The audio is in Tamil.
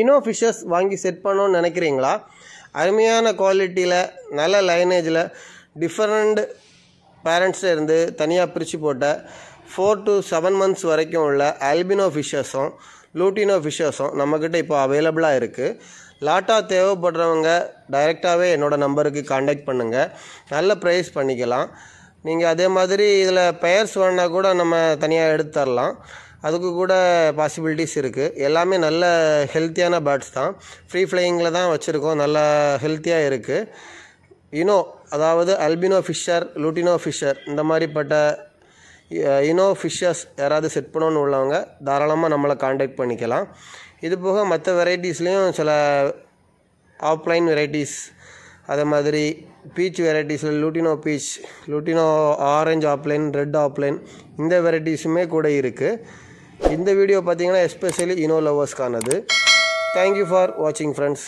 இனோ ஃபிஷ்ஷஸ் வாங்கி செட் பண்ணணும்னு நினைக்கிறீங்களா? அருமையான குவாலிட்டியில் நல்ல லைனேஜில் டிஃப்ரெண்ட் பேரண்ட்ஸில் இருந்து தனியாக பிரித்து போட்ட ஃபோர் டு செவன் மந்த்ஸ் வரைக்கும் உள்ள ஆல்பினோ ஃபிஷ்ஷஸும் லூட்டினோ ஃபிஷ்ஷஸும் நம்மக்கிட்ட இப்போ அவைலபிளாக இருக்குது லாட்டாக தேவைப்படுறவங்க டைரெக்டாகவே என்னோடய நம்பருக்கு காண்டாக்ட் பண்ணுங்கள் நல்ல ப்ரைஸ் பண்ணிக்கலாம். நீங்கள் அதே மாதிரி இதில் பெயர்ஸ் வேணால் கூட நம்ம தனியாக எடுத்து தரலாம். அதுக்கு கூட பாசிபிலிட்டிஸ் இருக்குது எல்லாமே நல்ல ஹெல்த்தியான பேர்ட்ஸ் தான். ஃப்ரீ ஃப்ளையிங்கில் தான் வச்சுருக்கோம். நல்ல ஹெல்த்தியாக இருக்குது இனோ அதாவது அல்பினோ ஃபிஷர் லூட்டினோ ஃபிஷர் இந்த மாதிரிப்பட்ட இனோ ஃபிஷர்ஸ் யாராவது செட் பண்ணணும்னு உள்ளவங்க தாராளமாக நம்மளை காண்டாக்ட் பண்ணிக்கலாம். இது போக மற்ற வெரைட்டிஸ்லேயும் சில ஆஃப்லைன் வெரைட்டிஸ் அதே மாதிரி peach வெரைட்டிஸில் lutino peach lutino orange opaline red opaline இந்த வெரைட்டிஸுமே கூட இருக்குது இந்த வீடியோ பார்த்தீங்கன்னா எஸ்பெஷலி இனோ லவ்வர்ஸ்க்கானது தேங்க்யூ ஃபார் வாட்சிங் ஃப்ரெண்ட்ஸ்